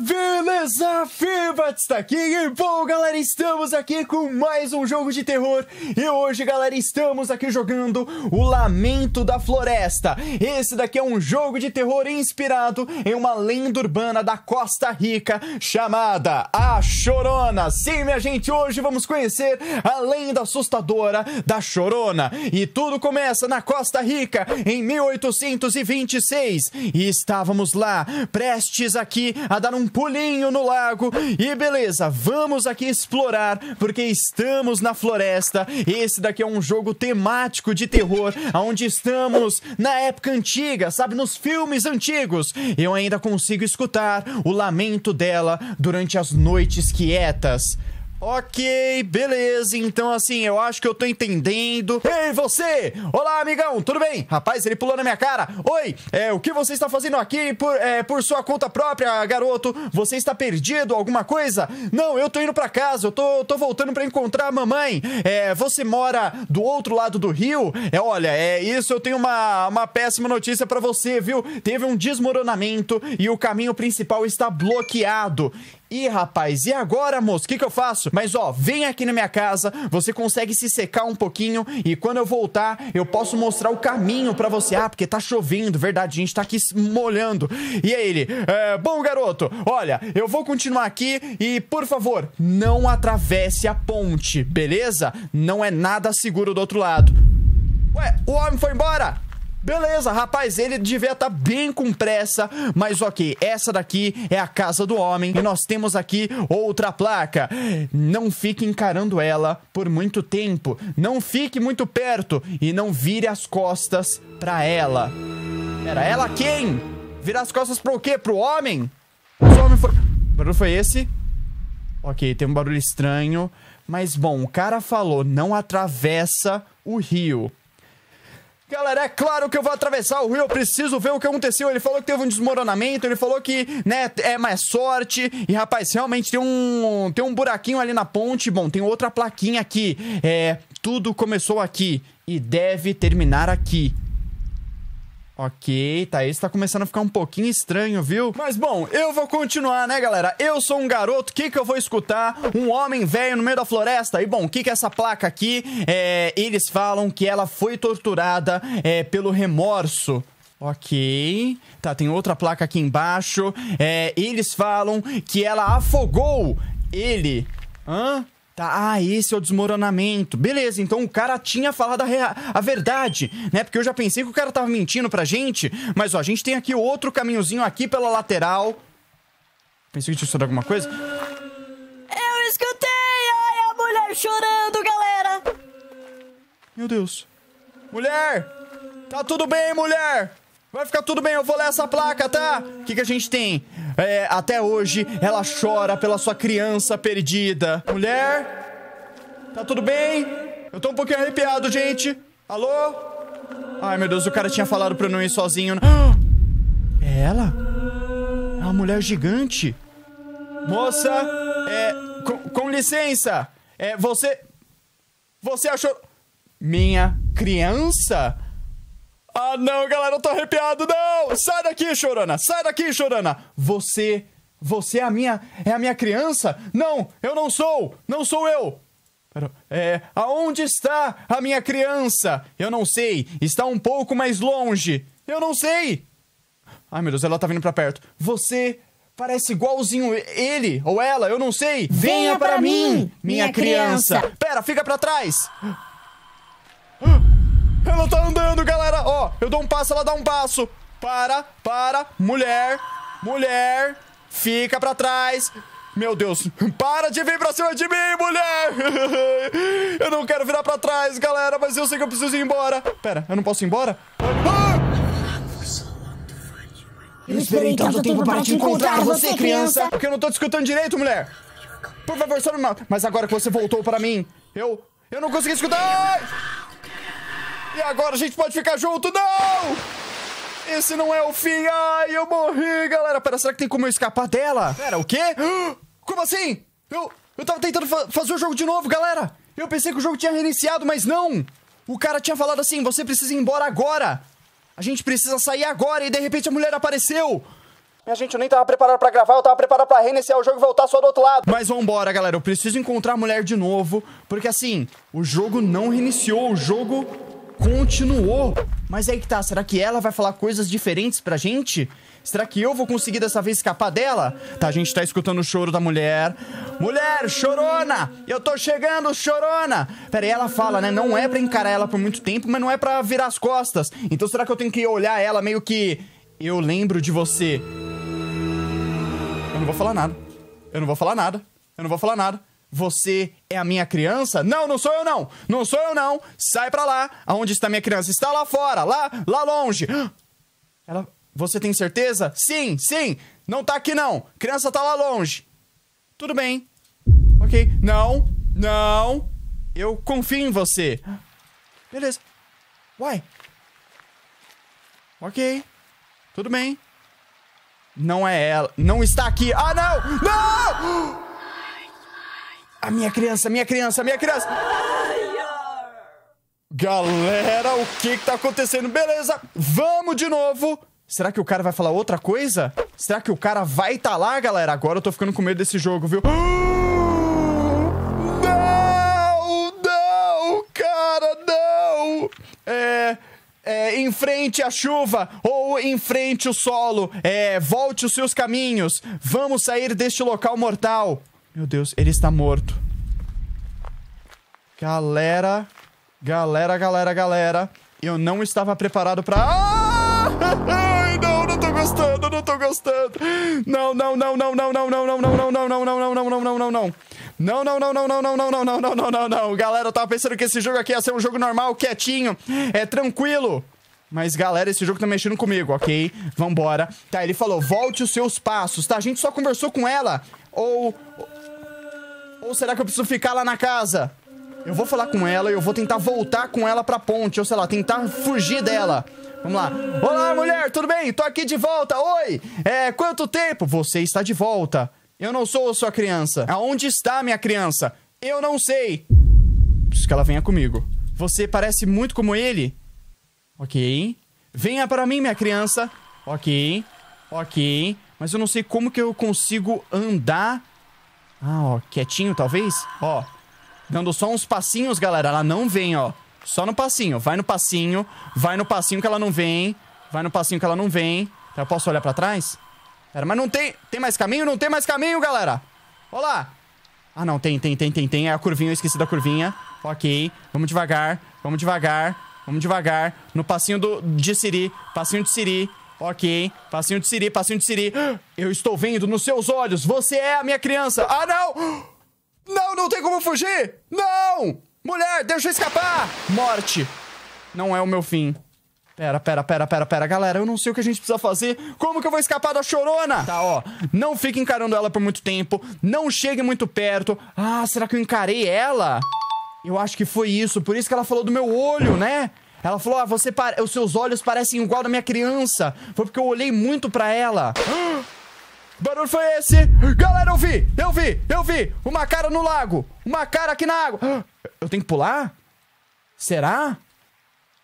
beleza? Fibat está aqui e bom, galera, estamos aqui com mais um jogo de terror e hoje, galera, estamos aqui jogando o Lamento da Floresta. Esse daqui é um jogo de terror inspirado em uma lenda urbana da Costa Rica chamada A Chorona. Sim, minha gente, hoje vamos conhecer a lenda assustadora da Chorona e tudo começa na Costa Rica em 1826 e estávamos lá prestes aqui a dar um pulinho no lago. E beleza, vamos aqui explorar, porque estamos na floresta. Esse daqui é um jogo temático de terror, onde estamos na época antiga, sabe? Nos filmes antigos. Eu ainda consigo escutar o lamento dela durante as noites quietas. Ok, beleza. Então, assim, eu acho que eu tô entendendo. Ei, você! Olá, amigão, tudo bem? Rapaz, ele pulou na minha cara. Oi, é, o que você está fazendo aqui por, é, por sua conta própria, garoto? Você está perdido? Alguma coisa? Não, eu tô indo pra casa, eu tô, tô voltando pra encontrar a mamãe. É, você mora do outro lado do rio? É, olha, é isso, eu tenho uma, uma péssima notícia para você, viu? Teve um desmoronamento e o caminho principal está bloqueado. Ih, rapaz, e agora, moço? O que, que eu faço? Mas ó, vem aqui na minha casa, você consegue se secar um pouquinho e quando eu voltar, eu posso mostrar o caminho para você. Ah, porque tá chovendo, verdade, a gente tá aqui molhando. E aí ele, é, bom garoto, olha, eu vou continuar aqui e por favor, não atravesse a ponte, beleza? Não é nada seguro do outro lado. Ué, o homem foi embora! Beleza, rapaz, ele devia estar tá bem com pressa, mas ok, essa daqui é a casa do homem e nós temos aqui outra placa. Não fique encarando ela por muito tempo, não fique muito perto e não vire as costas pra ela. Era ela quem? Virar as costas pro quê? Pro homem? O homem foi... O barulho foi esse? Ok, tem um barulho estranho, mas bom, o cara falou não atravessa o rio. Galera, é claro que eu vou atravessar o rio, eu preciso ver o que aconteceu. Ele falou que teve um desmoronamento, ele falou que, né, é mais sorte. E, rapaz, realmente tem um, tem um buraquinho ali na ponte. Bom, tem outra plaquinha aqui. É, tudo começou aqui e deve terminar aqui. Ok, esse tá começando a ficar um pouquinho estranho, viu? Mas bom, eu vou continuar, né, galera? Eu sou um garoto, o que que eu vou escutar? Um homem velho no meio da floresta. E bom, o que que é essa placa aqui? É, eles falam que ela foi torturada é, pelo remorso. Ok. Tá, tem outra placa aqui embaixo. É, eles falam que ela afogou ele. Hã? Tá, ah, esse é o desmoronamento. Beleza, então o cara tinha falado a, a, verdade, né? Porque eu já pensei que o cara tava mentindo pra gente. Mas, ó, a gente tem aqui outro caminhozinho aqui pela lateral. Pensei que tinha estudado alguma coisa. Eu escutei! Ai, a mulher chorando, galera! Meu Deus. Mulher! Tá tudo bem, mulher! Vai ficar tudo bem, eu vou ler essa placa, tá? O que, que a gente tem? É, até hoje, ela chora pela sua criança perdida. Mulher? Tá tudo bem? Eu tô um pouquinho arrepiado, gente. Alô? Ai, meu Deus, o cara tinha falado pra eu não ir sozinho. É ela? É uma mulher gigante. Moça, é. Com, com licença. É, você. Você achou. Minha criança? Ah, não, galera, eu tô arrepiado, não! Sai daqui, chorana! Sai daqui, chorana! Você. Você é a minha. É a minha criança? Não, eu não sou! Não sou eu! É. Aonde está a minha criança? Eu não sei. Está um pouco mais longe. Eu não sei! Ai, meu Deus, ela tá vindo pra perto. Você parece igualzinho ele ou ela, eu não sei. Venha, Venha para mim, minha criança. criança. Pera, fica pra trás. Ela tá andando, galera. Ó, eu dou um passo, ela dá um passo. Para, para, mulher, mulher, fica pra trás. Meu Deus, para de vir pra cima de mim, mulher! Eu não quero virar pra trás, galera, mas eu sei que eu preciso ir embora. Pera, eu não posso ir embora? Ah! Eu esperei tanto tempo para te encontrar, você, criança! Porque eu não tô te escutando direito, mulher! Por favor, só me mata. Mas agora que você voltou para mim, eu... Eu não consegui escutar! E agora a gente pode ficar junto? Não! Esse não é o fim. Ai, eu morri, galera. Pera, será que tem como eu escapar dela? Pera, o quê? Como assim? Eu, eu tava tentando fa fazer o jogo de novo, galera. Eu pensei que o jogo tinha reiniciado, mas não. O cara tinha falado assim, você precisa ir embora agora. A gente precisa sair agora e de repente a mulher apareceu. Minha gente, eu nem tava preparado pra gravar, eu tava preparado pra reiniciar o jogo e voltar só do outro lado. Mas vambora, galera, eu preciso encontrar a mulher de novo, porque assim, o jogo não reiniciou, o jogo continuou. Mas aí que tá, será que ela vai falar coisas diferentes pra gente? Será que eu vou conseguir dessa vez escapar dela? Tá, a gente tá escutando o choro da mulher. Mulher, chorona! Eu tô chegando, chorona! Pera aí, ela fala, né? Não é pra encarar ela por muito tempo, mas não é pra virar as costas. Então será que eu tenho que olhar ela meio que... Eu lembro de você. Eu não vou falar nada. Eu não vou falar nada. Eu não vou falar nada. Você é a minha criança? Não, não sou eu não. Não sou eu não. Sai pra lá. Aonde está minha criança? Está lá fora, lá, lá longe. Ela, você tem certeza? Sim, sim. Não tá aqui não. Criança tá lá longe. Tudo bem. OK. Não. Não. Eu confio em você. Beleza. Uai. OK. Tudo bem. Não é ela. Não está aqui. Ah, não! Não! A minha criança, minha criança, minha criança. Galera, o que que tá acontecendo? Beleza, vamos de novo. Será que o cara vai falar outra coisa? Será que o cara vai tá lá, galera? Agora eu tô ficando com medo desse jogo, viu? Não! Não, cara, não! É... É, enfrente a chuva ou enfrente o solo. É, volte os seus caminhos. Vamos sair deste local mortal. Meu Deus, ele está morto. Galera, galera, galera, galera. Eu não estava preparado pra... Ah! Ai, não, não tô gostando, não tô gostando. Não, não, não, não, não, não, não, não, não, não, não, não, não, não, não, não, não, não, não. Não, não, não, não, não, não, não, não, não, não, não, não, não. Galera, eu tava pensando que esse jogo aqui ia ser um jogo normal, quietinho, é tranquilo. Mas, galera, esse jogo tá mexendo comigo, ok? Vambora. Tá, ele falou, volte os seus passos, tá? A gente só conversou com ela. Ou... Ou será que eu preciso ficar lá na casa? Eu vou falar com ela e eu vou tentar voltar com ela pra ponte. Ou sei lá, tentar fugir dela. Vamos lá. Olá, mulher, tudo bem? Tô aqui de volta. Oi! É, quanto tempo? Você está de volta. Eu não sou sua criança. Aonde está minha criança? Eu não sei. Preciso que ela venha comigo. Você parece muito como ele. Ok. Venha para mim, minha criança. Ok. Ok. Mas eu não sei como que eu consigo andar. Ah, ó. Quietinho, talvez? Ó. Dando só uns passinhos, galera. Ela não vem, ó. Só no passinho. Vai no passinho. Vai no passinho que ela não vem. Vai no passinho que ela não vem. Eu posso olhar pra trás? Pera, mas não tem... Tem mais caminho? Não tem mais caminho, galera! Olá! Ah, não, tem, tem, tem, tem, tem. É a curvinha, eu esqueci da curvinha. Ok, vamos devagar, vamos devagar, vamos devagar. No passinho do, de Siri, passinho de Siri. Ok, passinho de Siri, passinho de Siri. Eu estou vendo nos seus olhos, você é a minha criança. Ah, não! Não, não tem como fugir! Não! Mulher, deixa eu escapar! Morte. Não é o meu fim. Pera, pera, pera, pera, pera. Galera, eu não sei o que a gente precisa fazer. Como que eu vou escapar da chorona? Tá, ó. Não fique encarando ela por muito tempo. Não chegue muito perto. Ah, será que eu encarei ela? Eu acho que foi isso. Por isso que ela falou do meu olho, né? Ela falou, ah, você os seus olhos parecem igual da minha criança. Foi porque eu olhei muito pra ela. barulho foi esse? Galera, eu vi! Eu vi! Eu vi! Uma cara no lago! Uma cara aqui na água! Eu tenho que pular? Será?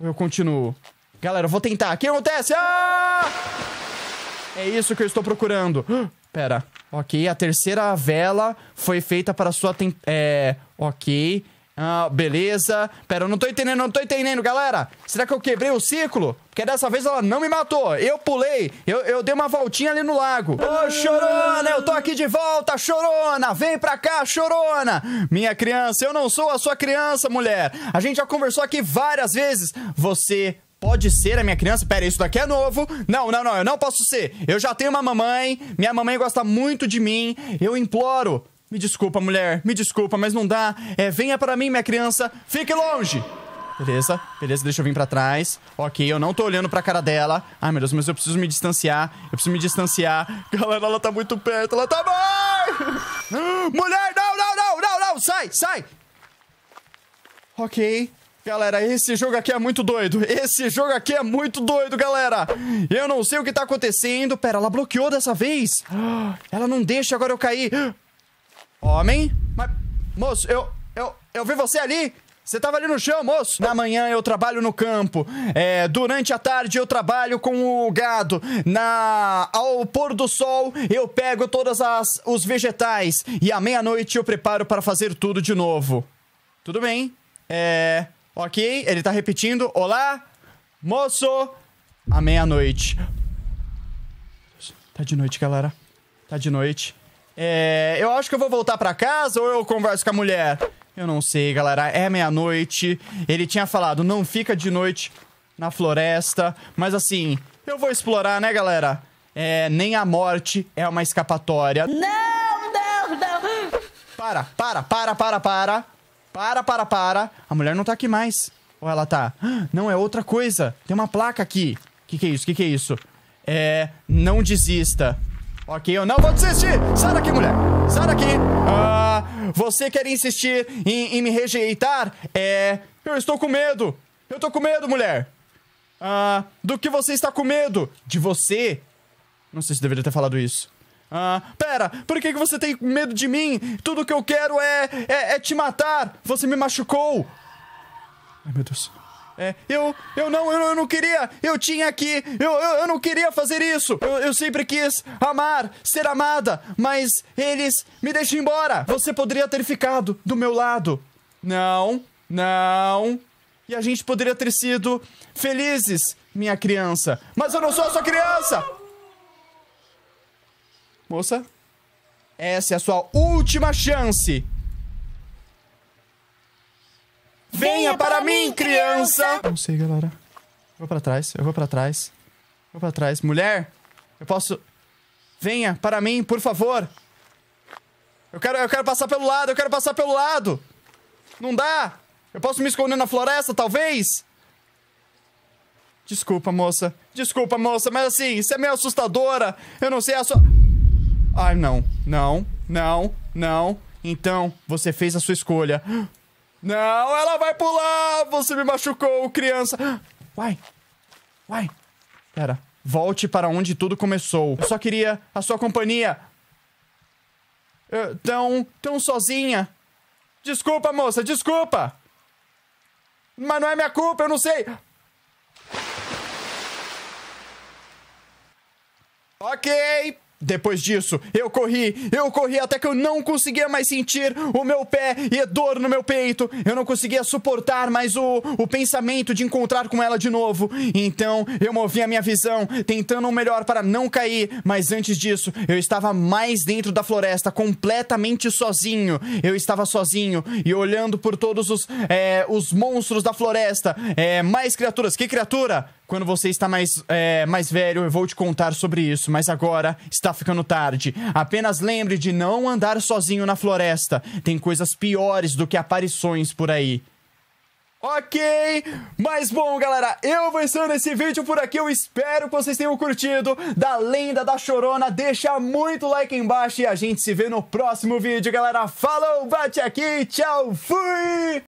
Eu continuo? Galera, eu vou tentar. O que acontece? Ah! É isso que eu estou procurando. Pera. Ok, a terceira vela foi feita para sua... Tem... É... Ok. Ah, beleza. Pera, eu não tô entendendo, não tô entendendo, galera. Será que eu quebrei o ciclo? Porque dessa vez ela não me matou. Eu pulei. Eu, eu dei uma voltinha ali no lago. Ô, oh, Chorona, eu tô aqui de volta, Chorona. Vem pra cá, Chorona. Minha criança, eu não sou a sua criança, mulher. A gente já conversou aqui várias vezes. Você pode ser a minha criança. Pera, isso daqui é novo. Não, não, não, eu não posso ser. Eu já tenho uma mamãe. Minha mamãe gosta muito de mim. Eu imploro. Me desculpa, mulher. Me desculpa, mas não dá. É, venha para mim, minha criança. Fique longe. Beleza, beleza, deixa eu vir pra trás. Ok, eu não tô olhando pra cara dela. Ai, meu Deus, mas eu preciso me distanciar. Eu preciso me distanciar. Galera, ela tá muito perto. Ela tá... Ai! Mulher, não, não, não, não, não. Sai, sai. Ok. Galera, esse jogo aqui é muito doido. Esse jogo aqui é muito doido, galera. Eu não sei o que tá acontecendo. Pera, ela bloqueou dessa vez. Ela não deixa agora eu cair. Homem? Mas, moço, eu, eu, eu vi você ali. Você tava ali no chão, moço? Na manhã eu trabalho no campo. É, durante a tarde eu trabalho com o gado. Na ao pôr do sol eu pego todas as os vegetais e à meia-noite eu preparo para fazer tudo de novo. Tudo bem? É, OK, ele tá repetindo. Olá, moço. À meia-noite. Tá de noite, galera. Tá de noite. É, eu acho que eu vou voltar para casa ou eu converso com a mulher. Eu não sei, galera. É meia-noite. Ele tinha falado, não fica de noite na floresta. Mas assim, eu vou explorar, né, galera? É, nem a morte é uma escapatória. Não, não, não. Para, para, para, para, para. Para, para, para. A mulher não tá aqui mais. Ou ela tá? Não, é outra coisa. Tem uma placa aqui. Que que é isso? Que que é isso? É... Não desista. Ok, eu não vou desistir! Sai daqui, mulher! Sai daqui! Ah, você quer insistir em, em, me rejeitar? É. Eu estou com medo! Eu tô com medo, mulher! Ah, do que você está com medo? De você? Não sei se deveria ter falado isso. Ah, pera, por que, que você tem medo de mim? Tudo que eu quero é, é, é te matar! Você me machucou! Ai, meu Deus. É, eu, eu não, eu, eu não queria, eu tinha aqui, eu, eu, eu não queria fazer isso. Eu, eu sempre quis amar, ser amada, mas eles me deixam embora. Você poderia ter ficado do meu lado. Não, não. E a gente poderia ter sido felizes, minha criança. Mas eu não sou sua criança! Moça, essa é a sua última chance. Venha para mim, criança! Não sei, galera. Eu vou para trás, eu vou para trás. Eu vou para trás. Mulher, eu posso... Venha para mim, por favor. Eu quero, eu quero passar pelo lado, eu quero passar pelo lado. Não dá. Eu posso me esconder na floresta, talvez? Desculpa, moça. Desculpa, moça, mas assim, você é meio assustadora. Eu não sei a sua... Ai, não. Não, não, não. Então, você fez a sua escolha. Não, ela vai pular! Você me machucou, criança! Uai! Uai! Pera, volte para onde tudo começou. Eu só queria a sua companhia. Eu, tão, tão sozinha. Desculpa, moça, desculpa! Mas não é minha culpa, eu não sei. Ok, depois disso, eu corri, eu corri até que eu não conseguia mais sentir o meu pé e dor no meu peito. Eu não conseguia suportar mais o, o pensamento de encontrar com ela de novo. Então, eu movi a minha visão, tentando o melhor para não cair. Mas antes disso, eu estava mais dentro da floresta, completamente sozinho. Eu estava sozinho e olhando por todos os, é, os monstros da floresta. É, mais criaturas. Que criatura? Quando você está mais, é, mais velho, eu vou te contar sobre isso, mas agora está ficando tarde. Apenas lembre de não andar sozinho na floresta. Tem coisas piores do que aparições por aí. Ok, mas bom, galera, eu vou encerrando esse vídeo por aqui. Eu espero que vocês tenham curtido da Lenda da Chorona. Deixa muito like embaixo e a gente se vê no próximo vídeo, galera. Falou, bate aqui, tchau, fui!